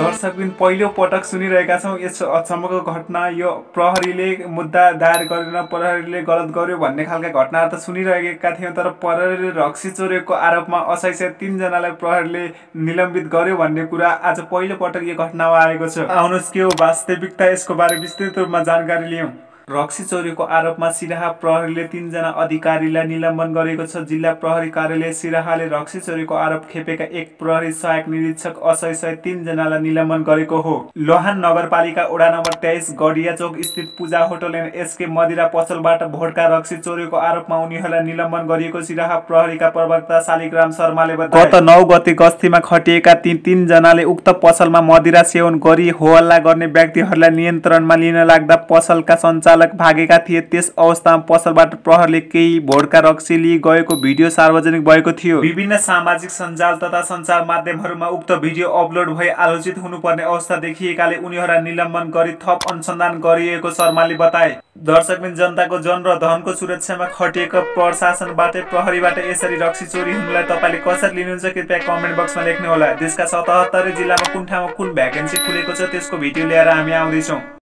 दर्शकबिन पहिलो पटक सुनिरहेका छौँ। यस अचम्मको घटना यो प्रहरीले मुद्दा दायर गरेन प्रहरीले गलत गर्यो भन्ने खालका घटनाहरू त सुनिरहेका थियौँ तर प्रहरीले रक्सी चोरेको आरोपमा असैसय तिनजनालाई प्रहरीले निलम्बित गर्यो भन्ने कुरा आज पहिलो पटक यो घटनामा आएको छ। आउनुहोस् के हो वास्तविकता यसको बारे विस्तृत रूपमा जानकारी लियौँ। रक्सी चोरीको आरोपमा सिराहा प्रहरीले तिनजना अधिकारीलाई निलम्बन गरेको छ। जिल्ला प्रहरी कार्यालय सिराहाले रक्सी चोरीको आरोप खेपेका एक प्रहरी सहायक निरीक्षक असय सहित तिनजनालाई निलम्बन गरेको हो। लोहान नगरपालिका वडा नम्बर तेइस गडिया चोक स्थित पूजा होटल एन्ड एसके मदिरा पसलबाट भोटका रक्सी चोरीको आरोपमा उनीहरूलाई निलम्बन गरिएको सिराहा प्रहरीका प्रवक्ता शालिग्राम शर्माले गत नौ गते गस्तीमा खटिएका तीन तिनजनाले उक्त पसलमा मदिरा सेवन गरी होहल्ला गर्ने व्यक्तिहरूलाई नियन्त्रणमा लिन लाग्दा पसलका सञ्चालक चालक भागेका थिए। त्यस अवस्थामा पसलबाट प्रहरले केही भोटका रक्सी लिई गएको भिडियो सार्वजनिक भएको थियो। विभिन्न सामाजिक सञ्जाल तथा सञ्चार माध्यमहरूमा उक्त भिडियो अपलोड भई आलोचित हुनुपर्ने अवस्था देखिएकाले उनीहरूलाई निलम्बन गरी थप अनुसन्धान गरिएको शर्माले बताए। दर्शकबिन जनताको जन र धनको सुरक्षामा खटिएको प्रशासनबाटै प्रहरीबाट यसरी रक्सी चोरी हुनुलाई तपाईँले कसरी लिनुहुन्छ कृपया कमेन्ट बक्समा लेख्नुहोला। देशका सतहत्तरै जिल्लामा कुन ठाउँमा कुन भ्याकेन्सी खुलेको छ त्यसको भिडियो ल्याएर हामी आउँदैछौँ।